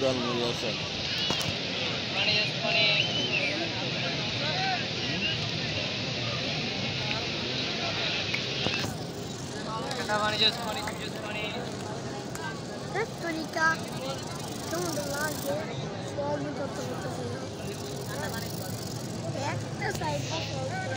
done with yourself. That's funny, Come on, the last year. Small of Tonika. Back the side of the